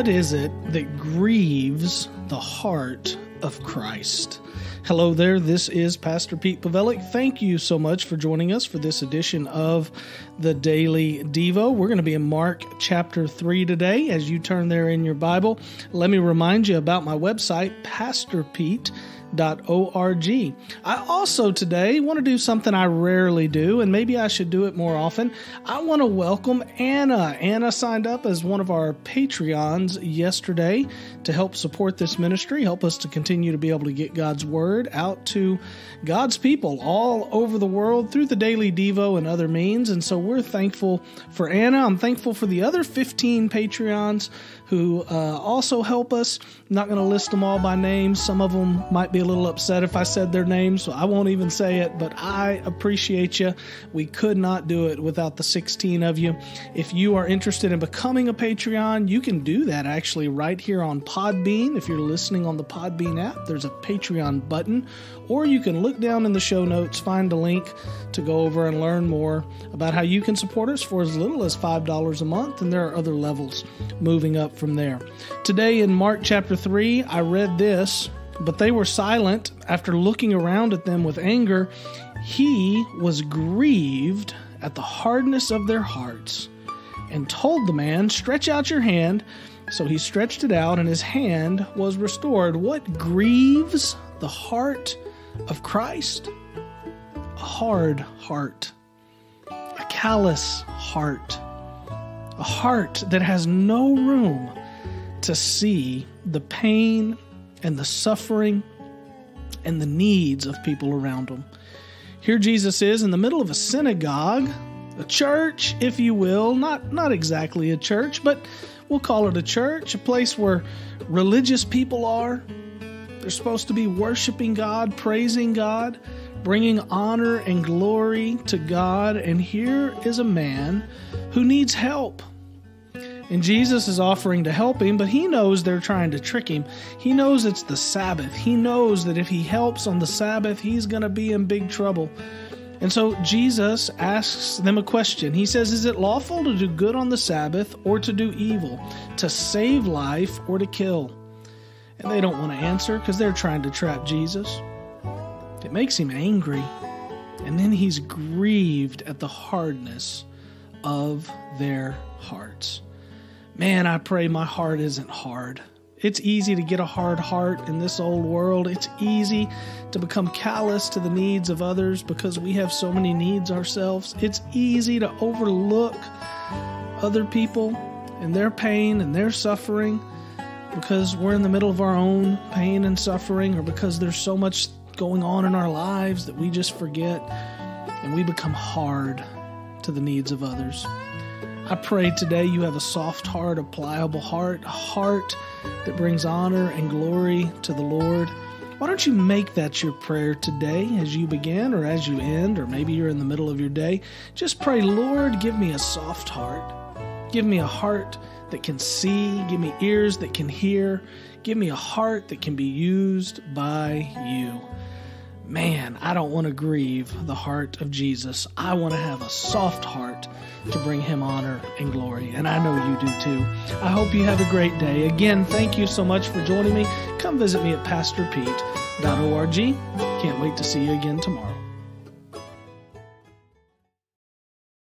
What is it that grieves the heart of Christ? Hello there, this is Pastor Pete Pawelek. Thank you so much for joining us for this edition of the Daily Devo. We're going to be in Mark chapter 3 today. As you turn there in your Bible, let me remind you about my website, Pastor Pete org. I also today want to do something I rarely do, and maybe I should do it more often. I want to welcome Anna. Anna signed up as one of our Patreons yesterday to help support this ministry, help us to continue to be able to get God's word out to God's people all over the world through the Daily Devo and other means. And so we're thankful for Anna. I'm thankful for the other 15 Patreons who uh, also help us. I'm not going to list them all by name. Some of them might be a little upset if I said their names, so I won't even say it, but I appreciate you. We could not do it without the 16 of you. If you are interested in becoming a Patreon, you can do that actually right here on Podbean. If you're listening on the Podbean app, there's a Patreon button, or you can look down in the show notes, find a link to go over and learn more about how you can support us for as little as $5 a month, and there are other levels moving up from there. Today in Mark chapter 3, I read this, but they were silent after looking around at them with anger. He was grieved at the hardness of their hearts and told the man, Stretch out your hand. So he stretched it out, and his hand was restored. What grieves the heart of Christ? A hard heart, a callous heart heart that has no room to see the pain and the suffering and the needs of people around them. Here Jesus is in the middle of a synagogue, a church, if you will, not not exactly a church, but we'll call it a church, a place where religious people are. They're supposed to be worshiping God, praising God, bringing honor and glory to God, and here is a man who needs help. And Jesus is offering to help him, but he knows they're trying to trick him. He knows it's the Sabbath. He knows that if he helps on the Sabbath, he's going to be in big trouble. And so Jesus asks them a question. He says, Is it lawful to do good on the Sabbath or to do evil, to save life or to kill? And they don't want to answer because they're trying to trap Jesus. It makes him angry. And then he's grieved at the hardness of their hearts. Man, I pray my heart isn't hard. It's easy to get a hard heart in this old world. It's easy to become callous to the needs of others because we have so many needs ourselves. It's easy to overlook other people and their pain and their suffering because we're in the middle of our own pain and suffering or because there's so much going on in our lives that we just forget and we become hard to the needs of others. I pray today you have a soft heart, a pliable heart, a heart that brings honor and glory to the Lord. Why don't you make that your prayer today as you begin or as you end, or maybe you're in the middle of your day? Just pray, Lord, give me a soft heart. Give me a heart that can see. Give me ears that can hear. Give me a heart that can be used by you. Man, I don't want to grieve the heart of Jesus. I want to have a soft heart to bring him honor and glory. And I know you do too. I hope you have a great day. Again, thank you so much for joining me. Come visit me at pastorpete.org. Can't wait to see you again tomorrow.